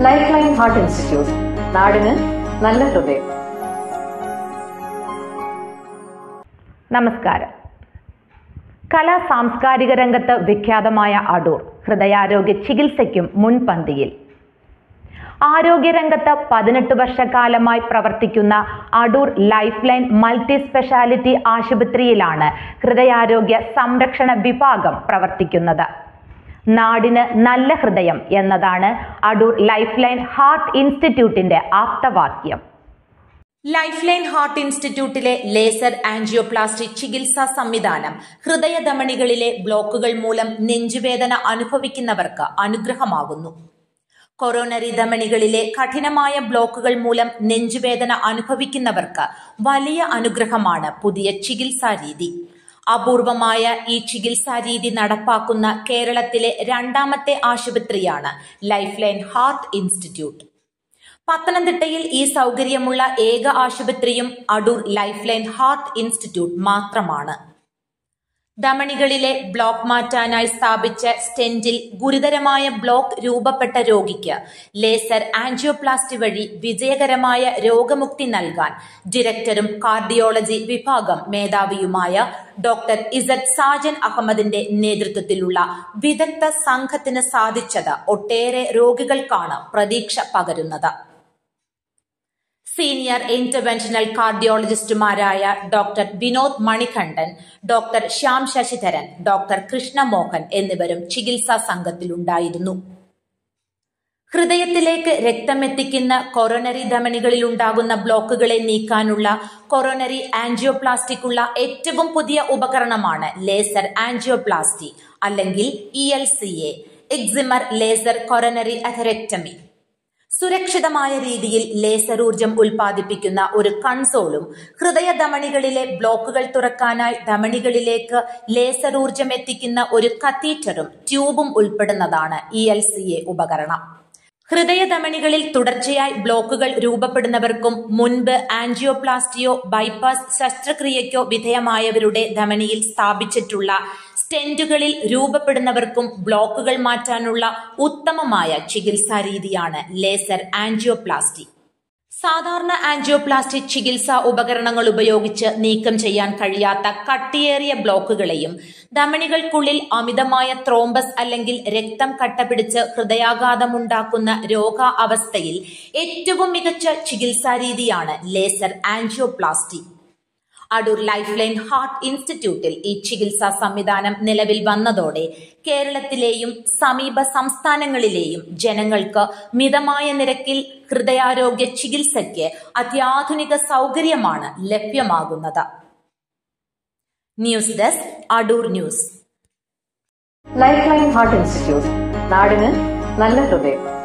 Life line heart institute നാടിന് നല്ല ഹൃദയം. നമസ്കാരം. കലാ സാംസ്കാരിക രംഗത്ത് വിഖ്യാതമായ അടൂർ ഹൃദയാരോഗ്യ ചികിത്സയ്ക്കും മുൻപന്തിയിൽ. ആരോഗ്യരംഗത്ത് പതിനെട്ട് വർഷക്കാലമായി പ്രവർത്തിക്കുന്ന Adoor Life Line multi speciality ആശുപത്രിയിലാണ് ഹൃദയാരോഗ്യ സംരക്ഷണ വിഭാഗം പ്രവർത്തിക്കുന്നത്. നാടിന് നല്ല ഹൃദയം എന്നതാണ് അടൂർ ലൈഫ് ലൈൻ ഹാർട്ട് ഇൻസ്റ്റിറ്റ്യൂട്ടിന്റെ ആപ്തവാക്യം. ലൈഫ് ലൈൻ ഹാർട്ട് ഇൻസ്റ്റിറ്റ്യൂട്ടിലെ ലേസർ ആൻജിയോപ്ലാസ്റ്റി ചികിത്സാ സംവിധാനം ഹൃദയധമനികളിലെ ബ്ലോക്കുകൾ മൂലം നെഞ്ചുവേദന അനുഭവിക്കുന്നവർക്ക് അനുഗ്രഹമാകുന്നു. കൊറോണറി ധമനികളിലെ കഠിനമായ ബ്ലോക്കുകൾ മൂലം നെഞ്ചുവേദന അനുഭവിക്കുന്നവർക്ക് വലിയ അനുഗ്രഹമാണ് പുതിയ ചികിത്സാ രീതി. അപൂർവമായ ഈ ചികിത്സാ രീതി നടപ്പാക്കുന്ന കേരളത്തിലെ രണ്ടാമത്തെ ആശുപത്രിയാണ് ലൈഫ് ലൈൻ ഹാർട്ട് ഇൻസ്റ്റിറ്റ്യൂട്ട്. പത്തനംതിട്ടയിൽ ഈ സൗകര്യമുള്ള ഏക ആശുപത്രിയും Adoor Life Line Heart Institute മാത്രമാണ്. ധമനികളിലെ ബ്ലോക്ക് മാറ്റാനായി സ്ഥാപിച്ച സ്റ്റെന്റിൽ ഗുരുതരമായ ബ്ലോക്ക് രൂപപ്പെട്ട രോഗിക്ക് ലേസർ ആൻജിയോപ്ലാസ്റ്റി വഴി വിജയകരമായ രോഗമുക്തി നൽകാൻ ഡയറക്ടറും കാർഡിയോളജി വിഭാഗം മേധാവിയുമായ ഡോക്ടർ ഇസദ് സാജൻ അഹമ്മദിന്റെ നേതൃത്വത്തിലുള്ള വിദഗ്ധ സംഘത്തിന് സാധിച്ചത് ഒട്ടേറെ രോഗികൾക്കാണ് പ്രതീക്ഷ പകരുന്നത്. Senior interventional കാർഡിയോളജിസ്റ്റുമാരായ doctor Vinod Manikandan doctor Shyam Sasidharan doctor Krishnamohan എന്നിവരും ചികിത്സാ സംഘത്തിലുണ്ടായിരുന്നു. ഹൃദയത്തിലേക്ക് രക്തമെത്തിക്കുന്ന കൊറോണറി ധമനികളിൽ ഉണ്ടാകുന്ന ബ്ലോക്കുകളെ നീക്കാനുള്ള കൊറോണറി ആൻജിയോപ്ലാസ്റ്റിക് ഉള്ള ഏറ്റവും പുതിയ ഉപകരണമാണ് ലേസർ ആൻജിയോപ്ലാസ്റ്റി അല്ലെങ്കിൽ E L C A excimer laser coronary atherectomy സുരക്ഷിതമായ രീതിയിൽ ലേസർ ഊർജം ഉൽപ്പാദിപ്പിക്കുന്ന ഒരു കൺസോളും ഹൃദയ ധമണികളിലെ ബ്ലോക്കുകൾ തുറക്കാനായി ധമണികളിലേക്ക് ലേസർ ഊർജം എത്തിക്കുന്ന ഒരു കത്തീറ്ററും ട്യൂബും ഉൾപ്പെടുന്നതാണ് ഇ എൽ സി എ ഉപകരണം. ഹൃദയധമനികളിൽ തുടർച്ചയായി ബ്ലോക്കുകൾ രൂപപ്പെടുന്നവർക്കും മുൻപ് ആൻജിയോപ്ലാസ്റ്റിയോ ബൈപ്പാസ് ശസ്ത്രക്രിയയ്ക്കോ വിധേയമായവരുടെ ധമനിയിൽ സ്ഥാപിച്ചിട്ടുള്ള സ്റ്റെന്റുകളിൽ രൂപപ്പെടുന്നവർക്കും ബ്ലോക്കുകൾ മാറ്റാനുള്ള ഉത്തമമായ ചികിത്സാ രീതിയാണ് ലേസർ ആൻജിയോപ്ലാസ്റ്റി. സാധാരണ ആൻജിയോപ്ലാസ്റ്റി ചികിത്സാ ഉപകരണങ്ങൾ ഉപയോഗിച്ച് നീക്കം ചെയ്യാൻ കഴിയാത്ത കട്ടിയേറിയ ബ്ലോക്കുകളെയും ധമനികൾക്കുള്ളിൽ അമിതമായ ത്രോംബസ് അല്ലെങ്കിൽ രക്തം കട്ടപിടിച്ച് ഹൃദയാഘാതമുണ്ടാക്കുന്ന രോഗ അവസ്ഥയിൽ ഏറ്റവും മികച്ച ചികിത്സാ രീതിയാണ് laser angioplasty. Adoor Life Line Heart ഇൻസ്റ്റിറ്റ്യൂട്ടിൽ ഈ ചികിത്സാ സംവിധാനം നിലവിൽ വന്നതോടെ കേരളത്തിലെയും സമീപ സംസ്ഥാനങ്ങളിലെയും ജനങ്ങൾക്ക് മിതമായ നിരക്കിൽ ഹൃദയാരോഗ്യ ചികിത്സയ്ക്ക് അത്യാധുനിക സൗകര്യമാണ് ലഭ്യമാകുന്നത്. News desk Adoor news. Life Line Heart Institute നാടിന് നല്ല ഹൃദയം.